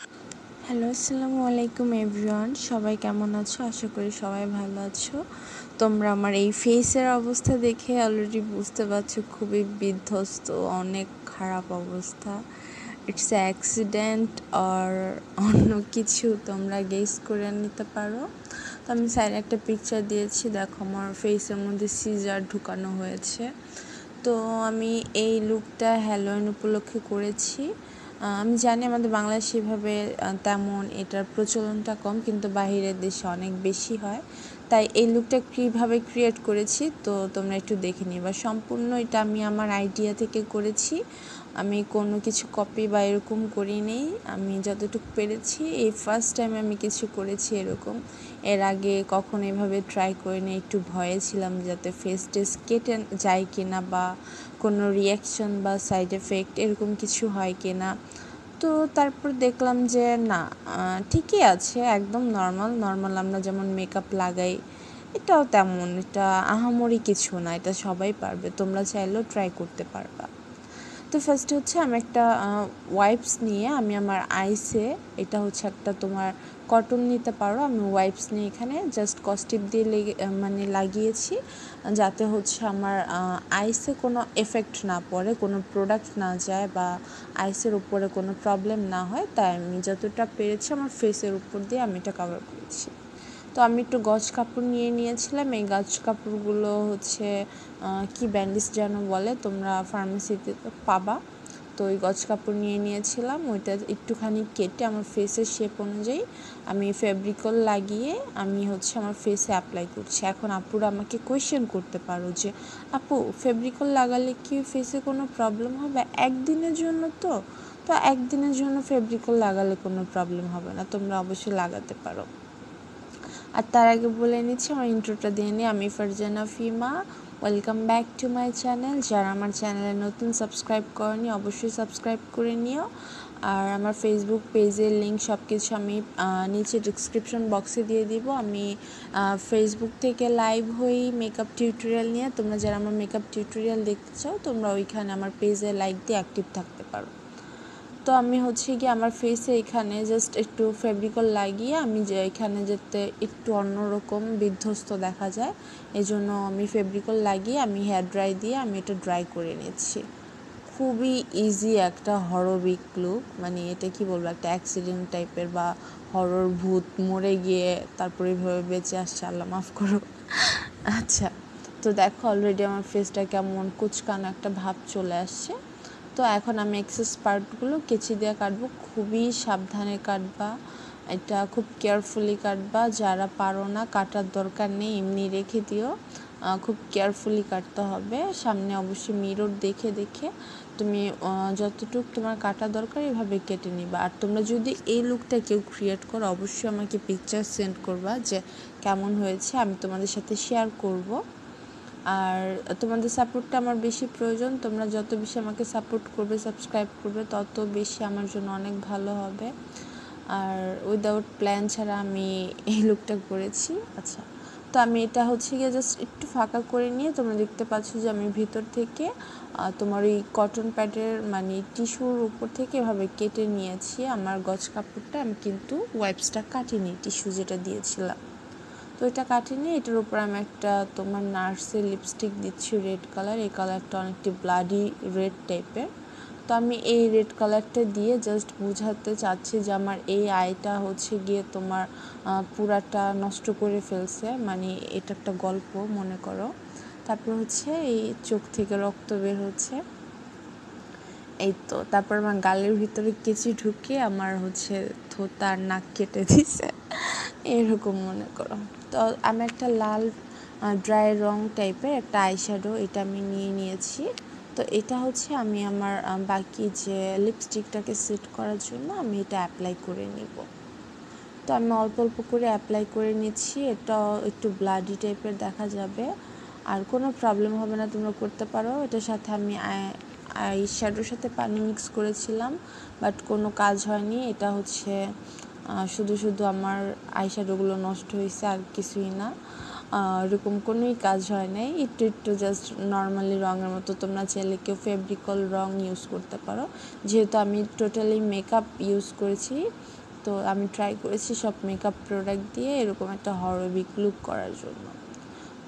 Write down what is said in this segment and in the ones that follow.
Hello, আসসালামু আলাইকুম everyone. সবাই কেমন আছো? আশা করি সবাই ভালো আছো। তোমরা আমার এই ফেসের অবস্থা দেখে অলরেডি বুঝতে পারছ, খুবই বিধ্বস্ত, অনেক খারাপ অবস্থা। ইটস অ্যাক্সিডেন্ট আর অন্য কিছু তোমরা গেস করে নিতে পারো। তো আমি সাইডে একটা পিকচার দিয়েছি, দেখো আমার ফেসের মধ্যে সিজার ঢুকানো হয়েছে। তো আমি এই লুকটা হ্যালোইন উপলক্ষে করেছি। আমি জানি আমাদের বাংলাদেশ সেভাবে তেমন এটার প্রচলনটা কম, কিন্তু বাহিরের দেশে অনেক বেশি হয়। তাই এই লুকটা কীভাবে ক্রিয়েট করেছি, তো তোমরা একটু দেখে নিবা সম্পূর্ণ এটা আমি আমার আইডিয়া থেকে করেছি। আমি কোনো কিছু কপি বা এরকম করি নেই আমি যতটুকু পেরেছি, এই ফার্স্ট টাইম আমি কিছু করেছি এরকম। এর আগে কখনো এভাবে ট্রাই করিনি একটু ভয়ে ছিলাম যাতে ফেস টেস কেটে যায় কিনা বা কোনো রিয়াকশন বা সাইড এফেক্ট এরকম কিছু হয় কিনা। তো তারপর দেখলাম যে না ঠিকই আছে, একদম নর্মাল নর্মাল আমরা যেমন মেকআপ লাগাই, এটাও তেমন, এটা আহামরি কিছু না, এটা সবাই পারবে, তোমরা চাইলেও ট্রাই করতে পারবা। তো ফার্স্টে হচ্ছে আমি একটা ওয়াইপস নিয়ে আমি আমার আইসে এটা হচ্ছে একটা তোমার কটন নিতে পারো, আমি ওয়াইপস নিয়ে এখানে জাস্ট কস্টিপ দিয়ে লেগে মানে লাগিয়েছি, যাতে হচ্ছে আমার আইসে কোনো এফেক্ট না পড়ে, কোনো প্রোডাক্ট না যায় বা আইসের উপরে কোনো প্রবলেম না হয়, তাই আমি যতটা পেরেছি আমার ফেসের উপর দিয়ে আমি এটা কভার করেছি। তো আমি একটু গজ কাপড় নিয়ে নিয়েছিলাম। এই গাছ কাপড়গুলো হচ্ছে কি ব্যান্ডেজ যেন বলে, তোমরা ফার্মেসিতে পাবা। তো ওই গজ কাপড় নিয়ে নিয়েছিলাম। ওইটা একটুখানি কেটে আমার ফেসের শেপ অনুযায়ী আমি ফেব্রিকল লাগিয়ে আমি হচ্ছে আমার ফেসে অ্যাপ্লাই করছি। এখন আপুরা আমাকে কোয়েশ্চেন করতে পারো যে, আপু ফেব্রিকল লাগালে কি ফেসে কোনো প্রবলেম হবে? একদিনের জন্য তো। তো একদিনের জন্য ফেব্রিকল লাগালে কোনো প্রবলেম হবে না। তোমরা অবশ্যই লাগাতে পারো। আর তার আগে বলে নিচ্ছি, আমার ইন্ট্রোটা দিয়ে নিই। আমি Farzana Fima. Welcome back to my channel যারা আমার চ্যানেলে নতুন সাবস্ক্রাইব করেনি, অবশ্যই সাবস্ক্রাইব করে নিও। আর আমার ফেসবুক পেজের লিঙ্ক সব কিছু আমি নিচে ডিসক্রিপশন বক্সে দিয়ে দিব। আমি ফেসবুক থেকে লাইভ হই মেকআপ টিউটোরিয়াল নিয়ে। তোমরা যারা আমার মেকআপ টিউটোরিয়াল দেখতে চাও, তোমরা ওইখানে আমার পেজে লাইক দিয়ে অ্যাক্টিভ থাকতে পারো। তো আমি হচ্ছে কি আমার ফেসে এখানে জাস্ট একটু ফেব্রিকল লাগিয়ে আমি যে এখানে যেতে একটু অন্যরকম বিধ্বস্ত দেখা যায় এই জন্য আমি ফেব্রিকল লাগিয়ে আমি হেয়ার ড্রাই দিয়ে আমি এটা ড্রাই করে নিচ্ছি। খুবই ইজি একটা হরবিক লুক মানে এটা কি বলব, একটা অ্যাক্সিডেন্ট টাইপের বা হরর ভূত মরে গিয়ে তারপরে এইভাবে বেঁচে আসছে, আল্লাহ মাফ করো। আচ্ছা তো দেখো অলরেডি আমার ফেসটা কেমন কুচকানো একটা ভাব চলে আসছে। তো এখন আমি এক্সেস পার্টগুলো কেচি দিয়ে কাটবো। খুবই সাবধানে কাটবা। এটা খুব কেয়ারফুলি কাটবা। যারা পারো না, কাটার দরকার নেই, এমনি রেখে দিও। খুব কেয়ারফুলি কাটতে হবে। সামনে অবশ্যই মিরর দেখে দেখে তুমি যতটুকু তোমার কাটা দরকার এভাবে কেটে নিবা। আর তোমরা যদি এই লুকটা কেউ ক্রিয়েট করো, অবশ্যই আমাকে পিকচার সেন্ড করবা যে কেমন হয়েছে, আমি তোমাদের সাথে শেয়ার করব। আর তোমাদের সাপোর্টটা আমার বেশি প্রয়োজন। তোমরা যত বেশি আমাকে সাপোর্ট করবে, সাবস্ক্রাইব করবে, তত বেশি আমার জন্য অনেক ভালো হবে। আর উইদাউট প্ল্যান ছাড়া আমি এই লুকটা করেছি। আচ্ছা তো আমি এটা হচ্ছে গিয়ে জাস্ট একটু ফাঁকা করে নিয়ে তোমরা দেখতে পাচ্ছ যে আমি ভিতর থেকে তোমার ওই কটন প্যাডের মানে টিস্যুর উপর থেকে এভাবে কেটে নিয়েছি। আমার গজ কাপড়টা আমি কিন্তু ওয়াইপসটা কাটিনি টিস্যু যেটা দিয়েছিলাম। তো এটা কাটিনি এটার উপর আমি একটা তোমার নার্সের লিপস্টিক দিচ্ছি রেড কালার এই কালারটা অনেকটি ব্লাডি রেড টাইপের তো আমি এই রেড কালারটা দিয়ে জাস্ট বুঝাতে চাচ্ছি যে আমার এই আইটা হচ্ছে গিয়ে তোমার পুরাটা নষ্ট করে ফেলছে মানে এটা একটা গল্প, মনে করো। তারপর হচ্ছে এই চোখ থেকে রক্ত বের হচ্ছে। এই তো, তারপর আমার গালের ভিতরে কেচি ঢুকে আমার হচ্ছে থোতার নাক কেটে দিছে। এরকম মনে করো। তো আমি একটা লাল ড্রাই রং টাইপের একটা আইশ্যাডো এটা আমি নিয়ে নিয়েছি। তো এটা হচ্ছে আমি আমার বাকি যে লিপস্টিকটাকে সেট করার জন্য আমি এটা অ্যাপ্লাই করে নিব। তো আমি অল্প অল্প করে অ্যাপ্লাই করে নিচ্ছি। এটা একটু ব্লাডি টাইপের দেখা যাবে। আর কোনো প্রবলেম হবে না, তোমরা করতে পারো। এটার সাথে আমি আই শ্যাডোর সাথে পানি মিক্স করেছিলাম বাট কোনো কাজ হয়নি। এটা হচ্ছে শুধু শুধু আমার আই রোগগুলো নষ্ট হয়েছে, আর কিছুই না। এরকম কোনোই কাজ হয় নাই। একটু একটু জাস্ট নর্মালি রঙের মতো। তোমরা চাইলে কেউ ফেব্রিকল রং ইউজ করতে পারো। যেহেতু আমি টোটালি মেকআপ ইউজ করেছি, তো আমি ট্রাই করেছি সব মেকআপ প্রোডাক্ট দিয়ে এরকম একটা হরবিক লুক করার জন্য।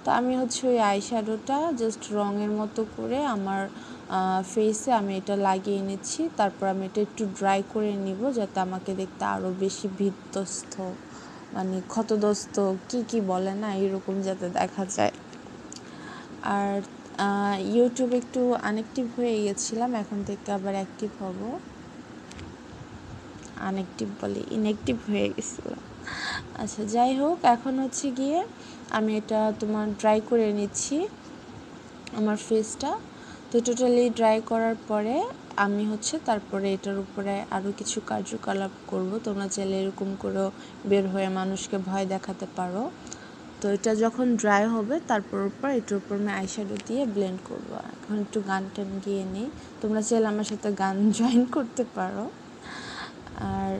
তো আমি হচ্ছে ওই আইশ্যাডোটা জাস্ট রঙের মতো করে আমার ফেসে আমি এটা লাগিয়ে নিচ্ছি তারপর আমি এটা একটু ড্রাই করে নিব যাতে আমাকে দেখতে আরও বেশি বিধ্বস্ত মানে ক্ষতদস্ত, কি কি বলে না, এরকম যাতে দেখা যায়। আর ইউটিউবে একটু আনএক্টিভ হয়ে গেছিলাম, এখন থেকে আবার অ্যাক্টিভ হব। আনএক্টিভ বলে ইনঅ্যাক্টিভ হয়ে গেছিলাম। আচ্ছা যাই হোক, এখন হচ্ছে গিয়ে আমি এটা তোমার ড্রাই করে নিচ্ছি, আমার ফেসটা তো টোটালি ড্রাই করার পরে আমি হচ্ছে তারপরে এটার উপরে আরও কিছু কার্যকলাপ করব। তোমরা চাইলে এরকম করেও বের হয়ে মানুষকে ভয় দেখাতে পারো। তো এটা যখন ড্রাই হবে, তারপর উপর এটার উপর আমি আইশ্যাডো দিয়ে ব্লেন্ড করব। এখন একটু গান টান গিয়ে নিই। তোমরা চাইলে আমার সাথে গান জয়েন করতে পারো। আর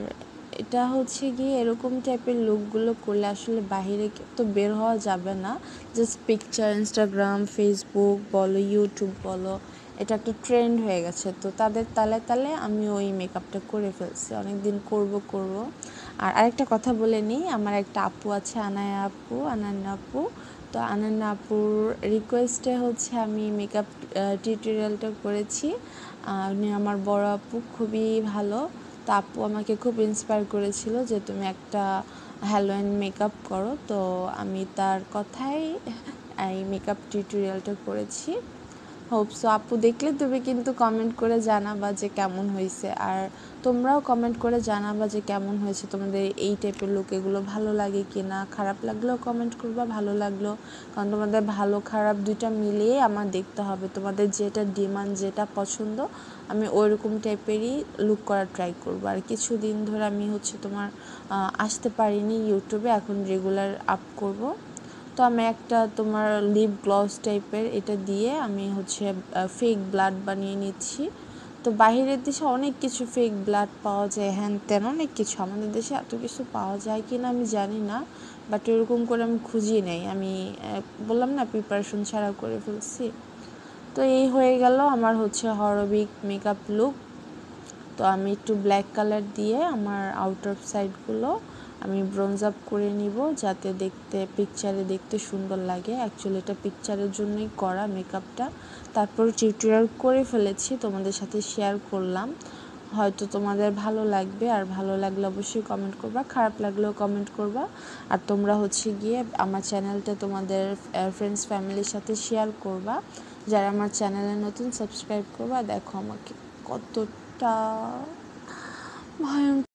এটা হচ্ছে গিয়ে এরকম টাইপের লুকগুলো করলে আসলে বাহিরে তো বের হওয়া যাবে না। জাস্ট পিকচার ইনস্টাগ্রাম ফেসবুক বলো ইউটিউব বলো, এটা একটা ট্রেন্ড হয়ে গেছে। তো তাদের তালে তালে আমি ওই মেকআপটা করে ফেলছি। অনেক দিন করব করব। আর আরেকটা কথা বলে নিই, আমার একটা আপু আছে, আনায়া আপু আনান্না আপু। তো আনান্না আপুর রিকোয়েস্টে হচ্ছে আমি মেকআপ টিউটোরিয়ালটা করেছি। উনি আমার বড় আপু, খুবই ভালো। তো আপু আমাকে খুব ইন্সপায়ার করেছিল যে তুমি একটা হ্যালোয়েন মেকআপ করো। তো আমি তার কথাই এই মেকআপ টিউটোরিয়ালটা করেছি। হোপসো আপু দেখলে তুমি কিন্তু কমেন্ট করে জানাবা যে কেমন হয়েছে। আর তোমরাও কমেন্ট করে জানাবা যে কেমন হয়েছে, তোমাদের এই টাইপের লুক এগুলো ভালো লাগে কি না খারাপ লাগলেও কমেন্ট করবা, ভালো লাগল। কারণ তোমাদের ভালো, খারাপ দুইটা মিলিয়ে আমার দেখতে হবে। তোমাদের যেটা ডিমান্ড যেটা পছন্দ, আমি ওইরকম টাইপেরই লুক করার ট্রাই করব। আর কিছুদিন ধরে আমি হচ্ছে তোমার আসতে পারিনি ইউটিউবে এখন রেগুলার আপ করব। তো আমি একটা তোমার লিপ গ্লস টাইপের এটা দিয়ে আমি হচ্ছে ফেক ব্লাড বানিয়ে নিচ্ছি। তো বাহিরের দেশে অনেক কিছু ফেক ব্লাড পাওয়া যায়, হ্যান তেন অনেক কিছু। আমাদের দেশে এত কিছু পাওয়া যায় কি না আমি জানি না বাট এরকম করে আমি খুঁজি নেই। আমি বললাম না প্রিপারেশন ছাড়া করে ফেলছি। তো এই হয়ে গেল আমার হচ্ছে হরবিক মেকআপ লুক তো আমি একটু ব্ল্যাক কালার দিয়ে আমার আউটার সাইডগুলো আমি ব্রোঞ্জ আপ করে নিব যাতে দেখতে পিকচারে দেখতে সুন্দর লাগে। অ্যাকচুয়ালি এটা পিকচারের জন্যই করা মেকআপটা তারপর টিউটোরিয়াল করে ফেলেছি, তোমাদের সাথে শেয়ার করলাম। হয়তো তোমাদের ভালো লাগবে, আর ভালো লাগলে অবশ্যই কমেন্ট করবা, খারাপ লাগলেও কমেন্ট করবা। আর তোমরা হচ্ছে গিয়ে আমার চ্যানেলটা তোমাদের ফ্রেন্ডস ফ্যামিলির সাথে শেয়ার করবা। যারা আমার চ্যানেলে নতুন সাবস্ক্রাইব করবা। দেখো আমাকে কতটা ভয়ঙ্কর